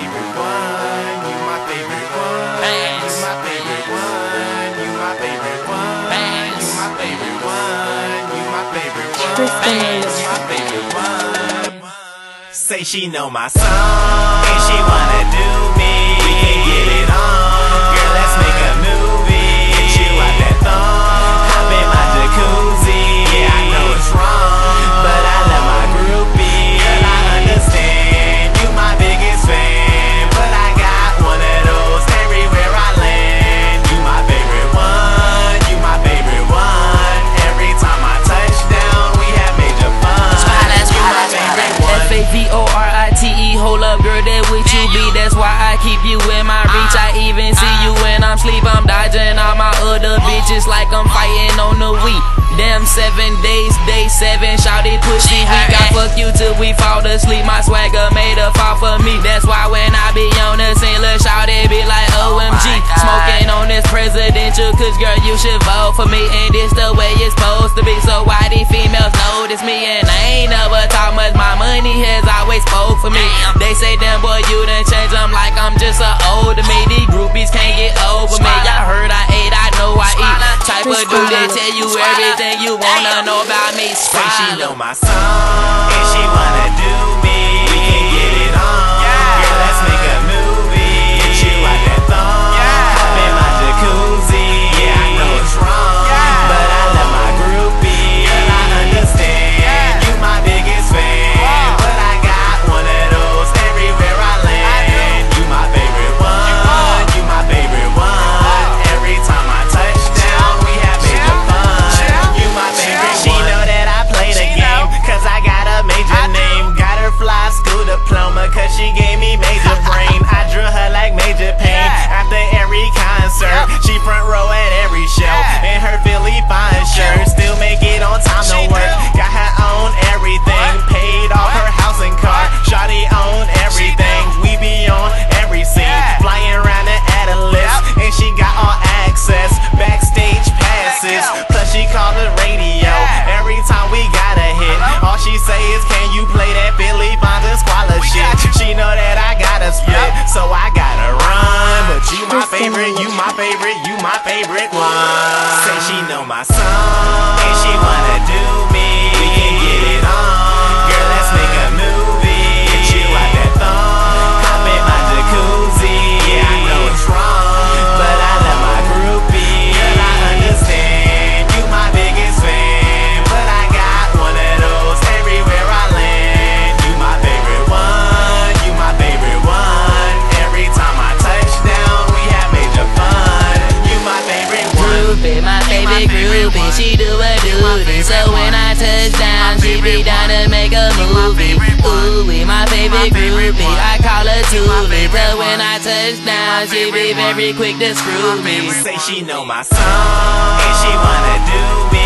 favorite one. You my favorite one. You my favorite one. You my favorite one. You my favorite one. You my favorite one. Tristan. You my favorite one. Say she know my song and she wanna do me. That with you be. That's why I keep you in my reach. I even see you when I'm sleep. I'm dodging all my other bitches like I'm fighting on the Wii. Damn, seven days, day seven, shout it pussy. We got fuck you till we fall asleep. My swagger made a fall for me. That's why when I be on the scene, look, shout it be like OMG. Smoking on this presidential, cause girl, you should vote for me. And this the way it's supposed to be. So why these females notice me? And I me. They say, damn boy, you done changed. I'm like, I'm just a older me. These groupies can't get over me. Y'all heard I ate, I know I eat. Type of dude that tell you everything you wanna know about me. Say she know my song and she wanna do diploma, cause she gave me major brain. Favorite, you my favorite, you my favorite one. Say she know my song, and she wanna do me. So when I touch down, she be down to make a movie. Ooh, we my favorite groupie. I call her Toolie. So when I touch down, she be very quick to screw me. Say she know my song and she wanna do me.